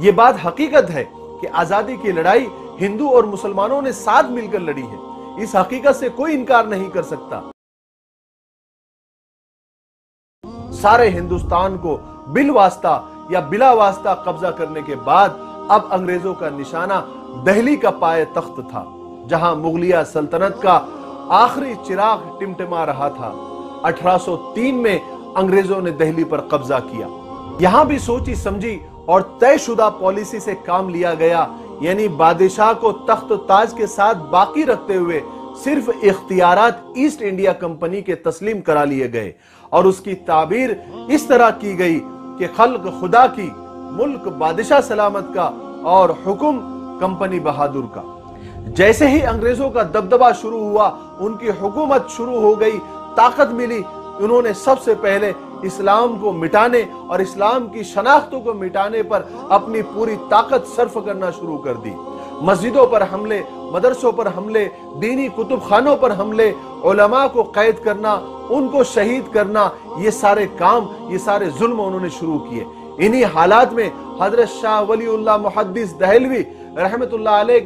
ये बात हकीकत है कि आज़ादी की लड़ाई हिंदू और मुसलमानों ने साथ मिलकर लड़ी है। इस हकीकत से कोई इनकार नहीं कर सकता। सारे हिंदुस्तान को बिल वास्ता या बिला वास्ता कब्जा करने के बाद अब अंग्रेज़ों का निशाना दहली का पाए तख्त था, जहाँ मुगलिया सल्तनत का आखिरी चिराग टिमटिमा रहा था। 1803 में अंग्रेज़ों ने दहली पर कब्जा किया। यहाँ भी सोची समझी और तयशुदा पॉलिसी से काम लिया गया। यानी बादशाह को तख्त ताज के साथ बाकी रखते हुए सिर्फ़ इख्तियारात ईस्ट इंडिया कंपनी के तस्लीम करा लिए गए। और उसकी ताबीर इस तरह की गई कि खल्क खुदा की, मुल्क बादशाह सलामत का और हुक्म कंपनी बहादुर का। जैसे ही अंग्रेज़ों का दबदबा शुरू हुआ, उनकी हुकूमत शुरू हो गई, ताकत मिली। उन्होंने सबसे पहले इस्लाम को मिटाने और इस्लाम की शनाख्तों को मिटाने पर अपनी पूरी ताकत सर्फ करना शुरू कर दी। मस्जिदों पर हमले, मदरसों पर हमले, दीनी कुतुब खानों पर हमले, उलमा को कैद करना, उनको शहीद करना, ये सारे काम, ये सारे जुल्म उन्होंने शुरू किए। इन्हीं हालात में हज़रत शाह वली मुहद्दिस दहलवी रहमत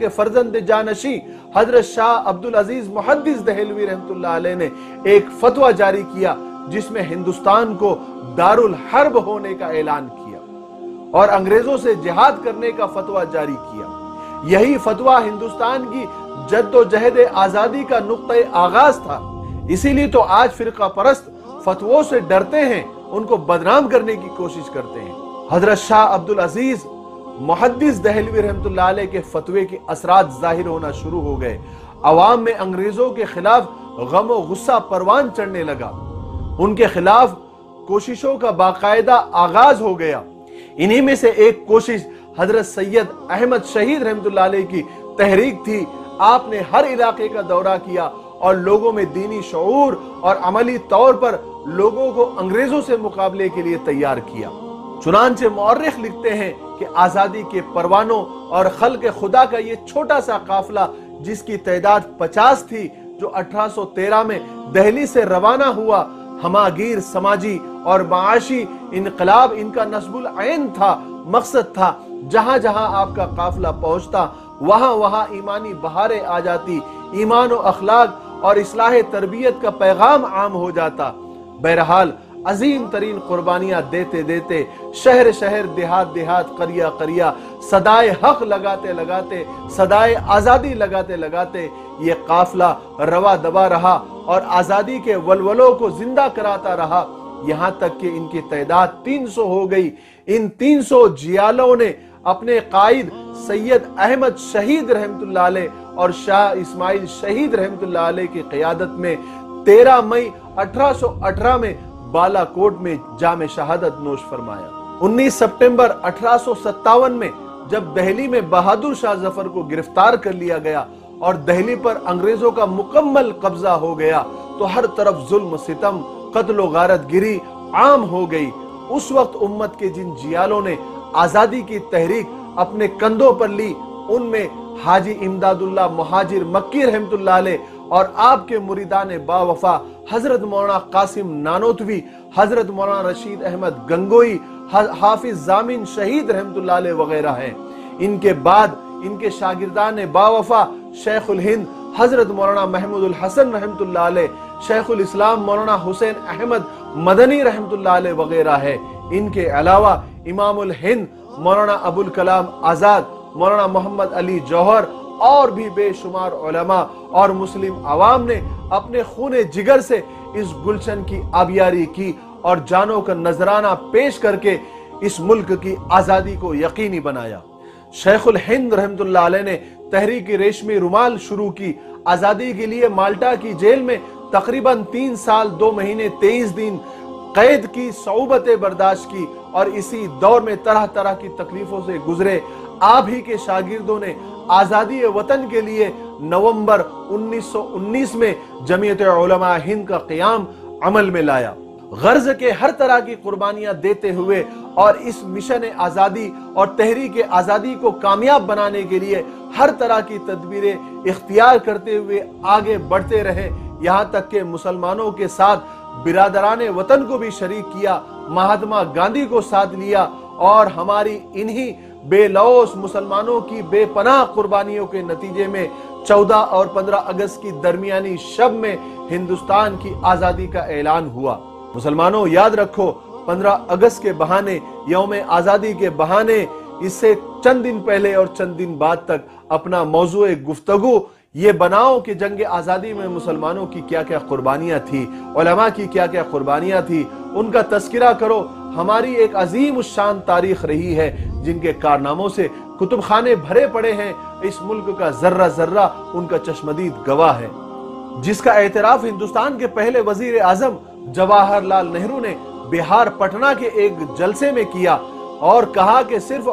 के फर्जंद जानशी, हज़रत शाह अब्दुल अज़ीज़ मुहद्दिस दहलवी रहमत ने एक फतवा जारी किया जिसमें हिंदुस्तान को दारुल हर्ब होने का ऐलान किया और अंग्रेज़ों से जिहाद करने का फतवा जारी किया। यही फतवा हिंदुस्तान की जद्दोजहद आज़ादी का नुक्ता आगाज़ था। इसीलिए तो आज फिरका परस्त फतवों से डरते हैं, उनको बदनाम करने की कोशिश करते हैं। हज़रत शाह अब्दुल अज़ीज़, मुहद्दिस दहलवी रहमत के फतवे के असरात ज़ाहिर होना शुरू हो गए। अवाम में अंग्रेज़ों के खिलाफ गम गुस्सा परवान चढ़ने लगा। उनके खिलाफ कोशिशों का बाकायदा आगाज़ हो गया। इन्हीं में से एक कोशिश हज़रत सैयद अहमद शहीद रहमत की तहरीक थी। आपने हर इलाके का दौरा किया और लोगों में दीनी शूर और अमली तौर पर लोगों को अंग्रेज़ों से मुकाबले के लिए तैयार किया। चुनानचे मौरख लिखते हैं कि आज़ादी के परवानों और खल के खुदा का ये छोटा सा काफिला, जिसकी तादाद 50 थी, जो 1813 में दहली से रवाना हुआ हमागीर, समाजी और माशी इनकलाब, इनका नस्बुल आयन था, मकसद था, जहाँ जहाँ आपका काफिला पहुँचता, वहाँ वहाँ ईमानी बहारें आ जाती, ईमान अखलाक और इसलाह तरबियत का पैगाम आम हो जाता। बहरहाल अजीम तरीन कुर्बानियाँ देते देते, शहर शहर, देहात देहात, करिया करिया, सदाए हक लगाते लगाते, सदाए आज़ादी लगाते लगाते, ये काफिला रवा दबा रहा और आज़ादी के वलवलों को ज़िंदा कराता रहा। यहाँ तक कि इनकी तादाद 300 हो गई। इन 300 जियालों ने अपने कायद सैयद अहमद शहीद रहमत और शाह इस्माइल शहीद रहमत की क्यादत में 13 मई 1818 में बालाकोट में जाम शहादत नोश फरमाया। 19 सितंबर अठारह में जब दहली में बहादुर शाह ज़फ़र को गिरफ़्तार कर लिया गया और दहली पर अंग्रेज़ों का मुकम्मल कब्जा हो गया तो हर तरफ़ जुल्म, सितम, कत्ल गारत गिरी आम हो गई। उस वक्त उम्मत के जिन जियालों ने आज़ादी की तहरीक अपने कंधों पर ली, उनमें हाजी इमदादुल्ला मुहाजिर मक्की रहमत और आपके मुरीदान बावफा हज़रत मौलाना कासिम नानोतवी, हज़रत मौलाना रशीद अहमद गंगोई हाफिज जामिन शहीद रहमत वगैरह हैं। इनके बाद इनके शागिर्दान बावफा शेखुल हिंद, हज़रत मौलाना महमूद हसन रहमत शेखुल इस्लाम मौलाना हुसैन अहमद मदनी रहमत वगैरह है। इनके अलावा इमामुल हिंद, मौलाना अबुल कलाम आज़ाद, मौलाना मोहम्मद अली जौहर और भी बेशुमार उलमा और मुस्लिम आवाम ने अपने खून जिगर से इस गुलशन की आबियारी की और जानों का नजराना पेश करके इस मुल्क की आज़ादी को यकीनी बनाया। शेखुल हिंद रहमत ने तहरीक रेशमी रुमाल शुरू की। आज़ादी के लिए माल्टा की जेल में तकरीबन तीन साल, दो महीने, तेईस दिन कैद की सऊबतें बर्दाश्त की और इसी दौर में तरह तरह की तकलीफों से गुजरे। आप ही के शागिर्दों ने आज़ादी वतन के लिए नवंबर 1919 में जमीयत उलमा हिंद का क्याम अमल में लाया। गर्ज के हर तरह की कुर्बानियाँ देते हुए और इस मिशन आज़ादी और तहरीक आज़ादी को कामयाब बनाने के लिए हर तरह की तदबीरें इख्तियार करते हुए आगे बढ़ते रहे। यहाँ तक के मुसलमानों के साथ बिरादरान वतन को भी शरीक किया, महात्मा गांधी को साथ लिया और हमारी इन्हीं बेलौस मुसलमानों की बेपनाह कुर्बानियों के नतीजे में 14 और 15 अगस्त की दरमियानी शब में हिंदुस्तान की आज़ादी का ऐलान हुआ। मुसलमानों, याद रखो 15 अगस्त के बहाने, यौम आज़ादी के बहाने, इससे चंद दिन पहले और चंद दिन बाद तक अपना मौजू गुफ्तगु ये बनाओ कि जंग आज़ादी में मुसलमानों की क्या क्या कुर्बानियाँ थी की क्या क्या कुर्बानियाँ थी, उनका तस्करा करो। हमारी एक अजीम शान तारीख रही है, जिनके कारनामों से कुतुब खाने भरे पड़े हैं। इस मुल्क का जर्रा जर्रा उनका चश्मदीद गवाह है। जिसका एतराफ हिंदुस्तान के पहले वज़ीर आज़म जवाहरलाल नेहरू ने बिहार पटना के एक जलसे में किया और कहा कि सिर्फ़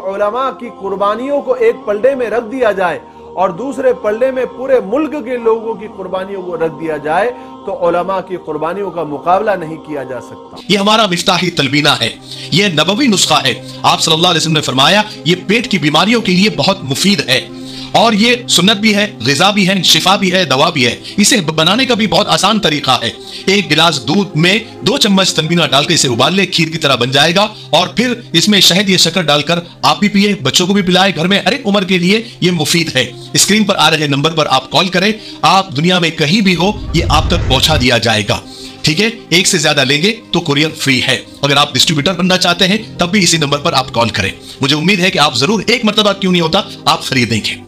की कुर्बानियों को एक पलड़े में रख दिया जाए और दूसरे पल्ले में पूरे मुल्क के लोगों की कुर्बानियों को रख दिया जाए तो ओलमा की कुर्बानियों का मुकाबला नहीं किया जा सकता। ये हमारा मिफ्ताही तलबीना है, ये नबवी नुस्खा है। आप सल्लल्लाहु अलैहि वसल्लम ने फरमाया, ये पेट की बीमारियों के लिए बहुत मुफीद है। और ये सुन्नत भी है, गजा भी है, शिफा भी है, दवा भी है। इसे बनाने का भी बहुत आसान तरीका है। एक गिलास दूध में दो चम्मच तनबीना डालकर इसे उबाल ले, खीर की तरह बन जाएगा और फिर इसमें शहद या शक्कर डालकर आप भी पिए, बच्चों को भी पिलाए, घर में हर एक उम्र के लिए ये मुफीद है। स्क्रीन पर आ रहे नंबर पर आप कॉल करें, आप दुनिया में कहीं भी हो, ये आप तक पहुँचा दिया जाएगा। ठीक है? एक से ज़्यादा लेंगे तो कुरियर फ्री है। अगर आप डिस्ट्रीब्यूटर बनना चाहते हैं, तब भी इसी नंबर पर आप कॉल करें। मुझे उम्मीद है कि आप ज़रूर एक मरतबा क्यों नहीं होता, आप खरीदेंगे